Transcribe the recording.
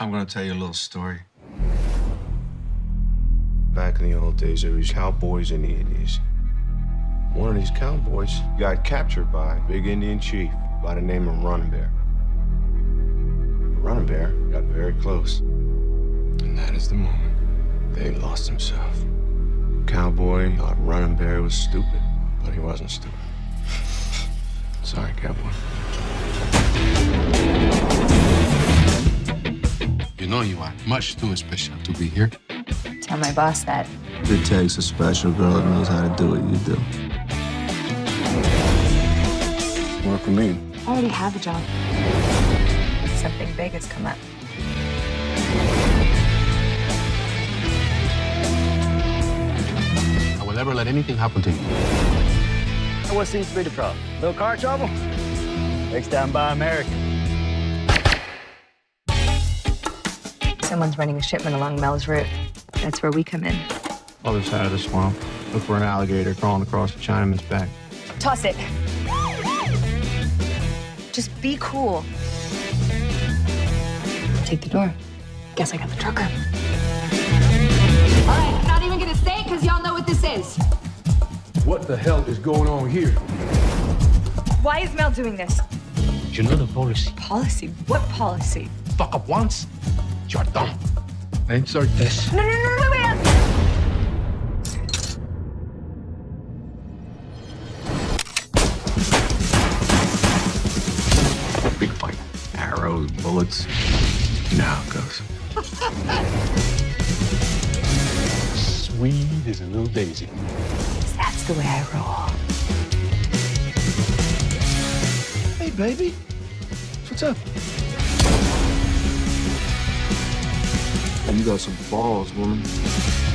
I'm gonna tell you a little story. Back in the old days, there was cowboys and the Indians. One of these cowboys got captured by a big Indian chief by the name of Running Bear. Running Bear got very close. And that is the moment they lost himself. Cowboy thought Running Bear was stupid, but he wasn't stupid. Sorry, cowboy. Know you are much too special to be here. Tell my boss that. It takes a special girl that knows how to do what you do. Work for me. I already have a job. Something big has come up. I will never let anything happen to you. What seems to be the problem? Little car trouble? Next time, buy American. Someone's running a shipment along Mel's route. That's where we come in. Other side of the swamp. Look for an alligator crawling across the Chinaman's back. Toss it. Just be cool. Take the door. Guess I got the trucker. All right, I'm not even gonna say it because y'all know what this is. What the hell is going on here? Why is Mel doing this? You know the policy. Policy? What policy? Fuck up once, you're done. Insert this. No, no, no, wait, wait. Big fight. Arrows, bullets. Now it goes. Sweet as a little daisy. That's the way I roll. Hey, baby. What's up? You got some balls, woman.